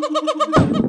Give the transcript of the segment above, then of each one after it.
Ha ha ha ha ha!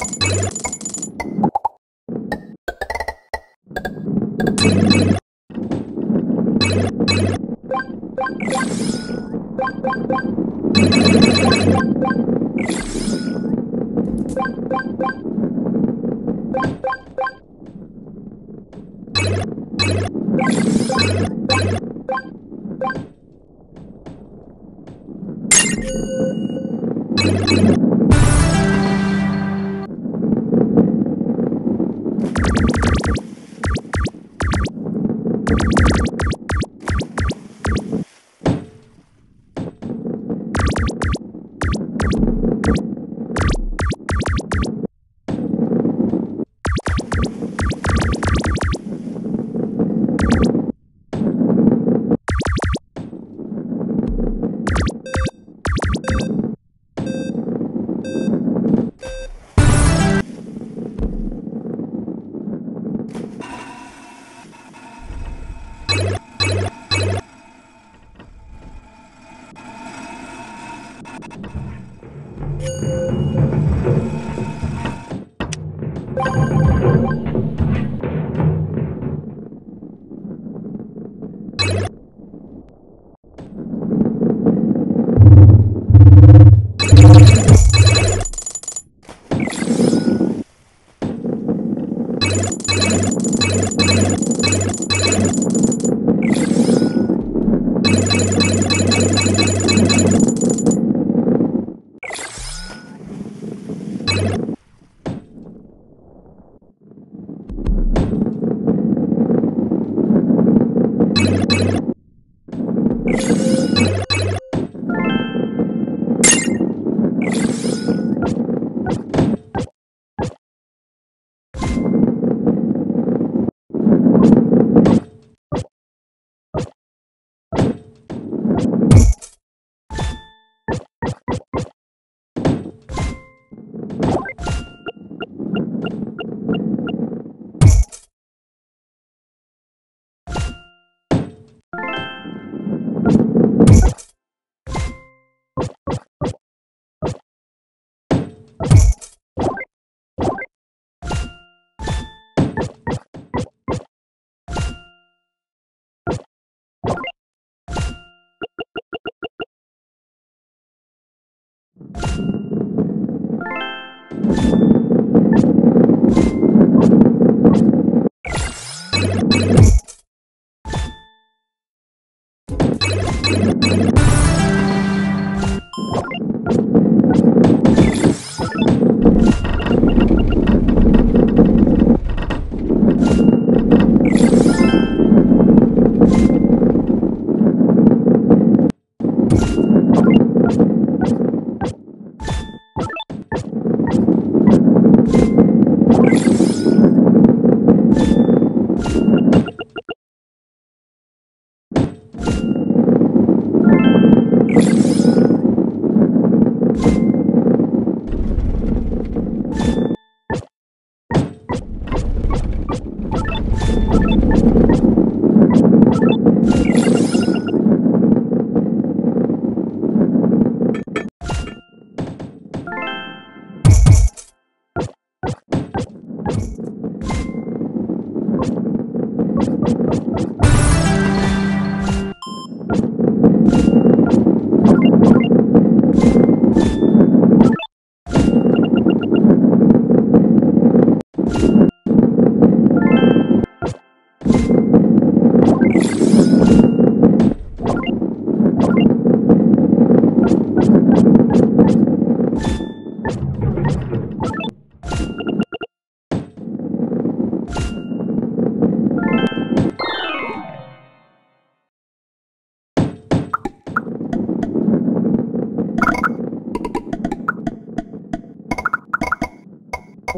You うん。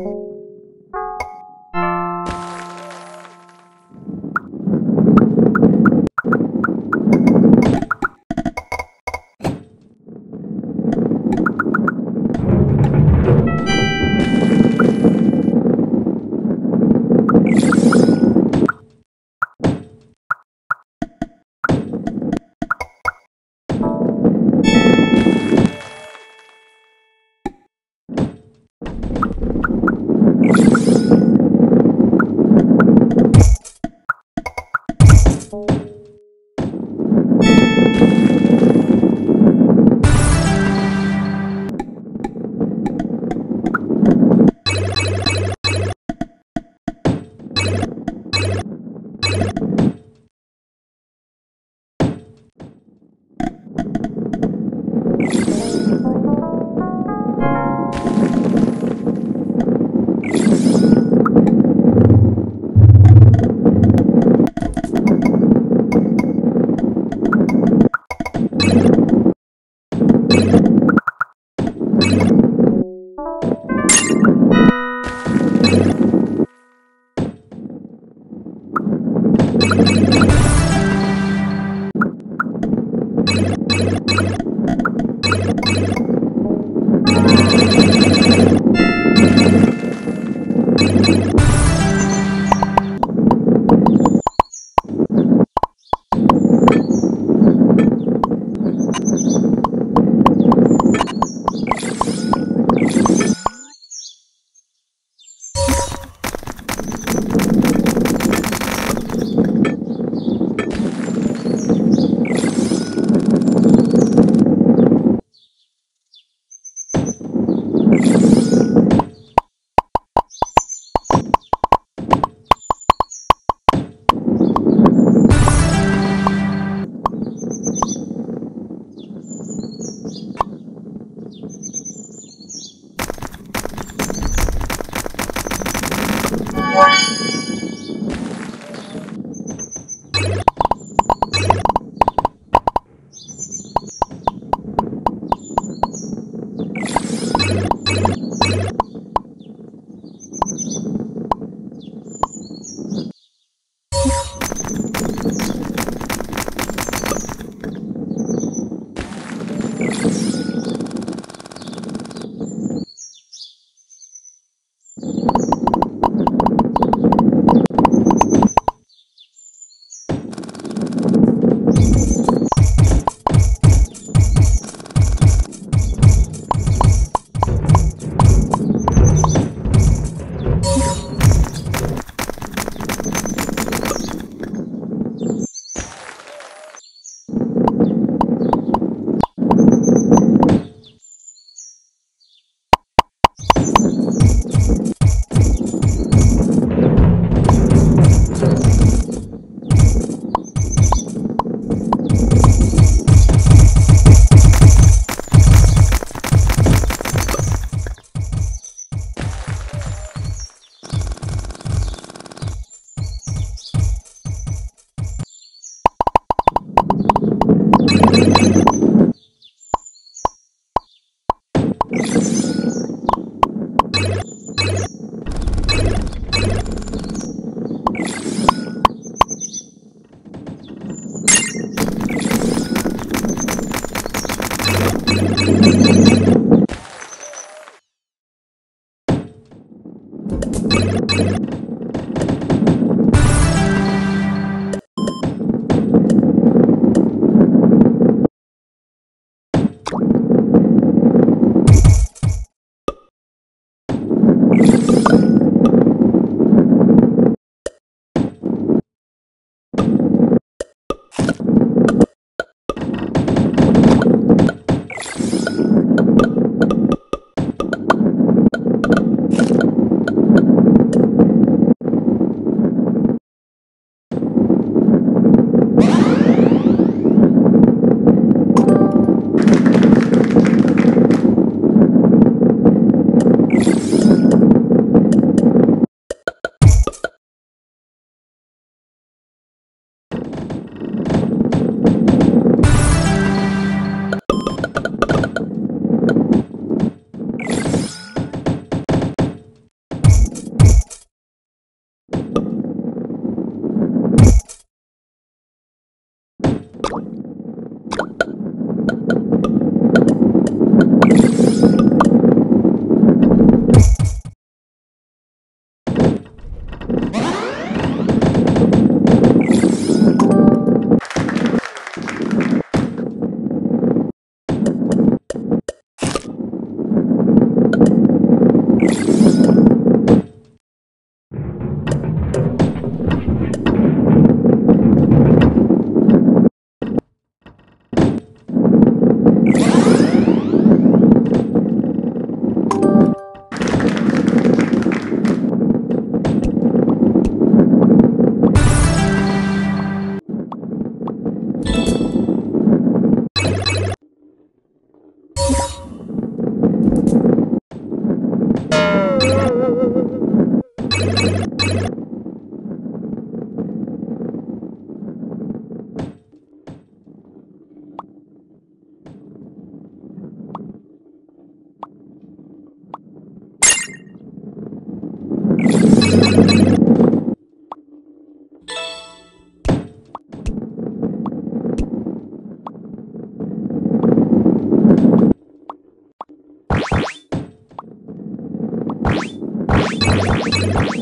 you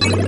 you